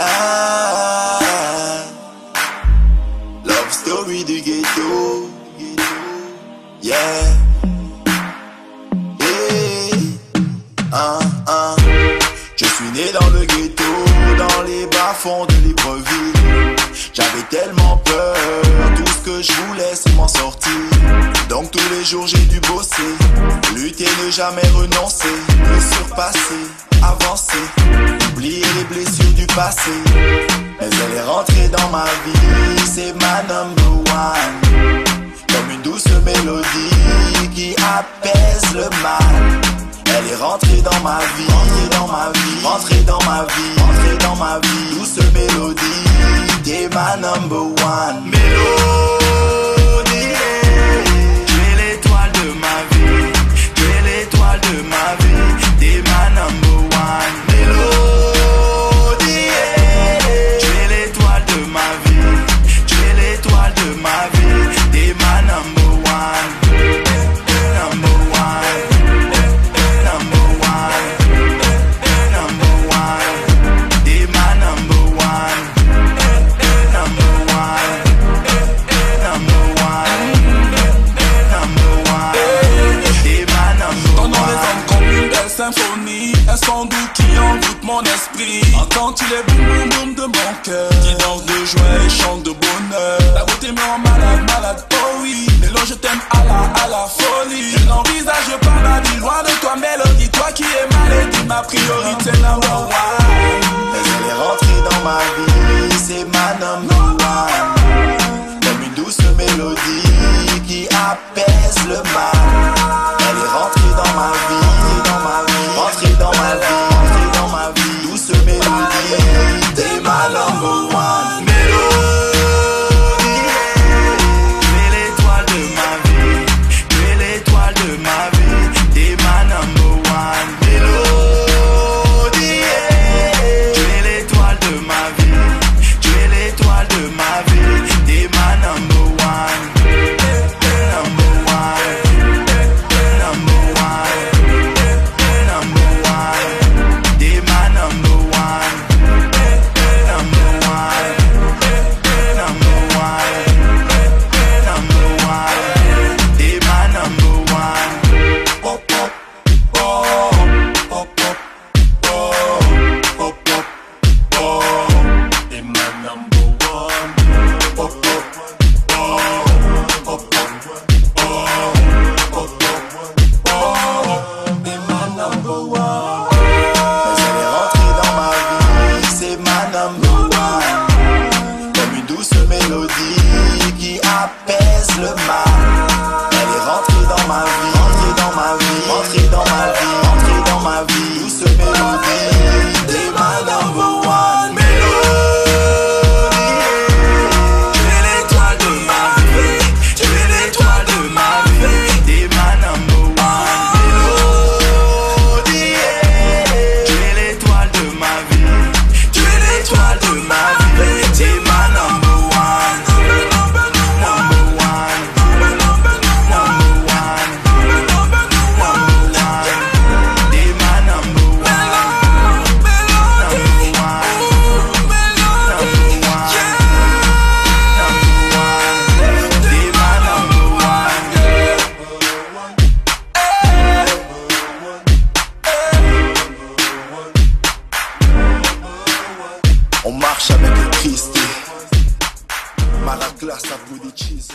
Ah, love story du ghetto. Yeah. Ah, ah. Je suis né dans le ghetto, dans les bas-fonds de Libreville. J'avais tellement peur, tout ce que je voulais c'est m'en sortir. Donc tous les jours j'ai dû ne jamais renoncer, me surpasser, avancer, oublier les blessures du passé. Elle est rentrée dans ma vie, c'est ma number one. Comme une douce mélodie qui apaise le mal. Elle est rentrée dans ma vie, rentrée dans ma vie, rentrée dans ma vie, dans ma vie. Douce mélodie, t'es ma number one. Un son doux qui envoûte mon esprit? Entends-tu les boum boum de mon cœur? Qui danse de joie et chante de bonheur. Ta beauté me rend malade, malade, oh oui. Mélo je t'aime à la, à la folie. Je n'envisage pas ma vie loin de toi Mélodie. Toi qui es maladie, ma priorité one. Mais elle est rentrée dans ma vie, c'est ma number. Qui apaise le mal. On marche avec le Christ. Malaclasse à bout de cheese.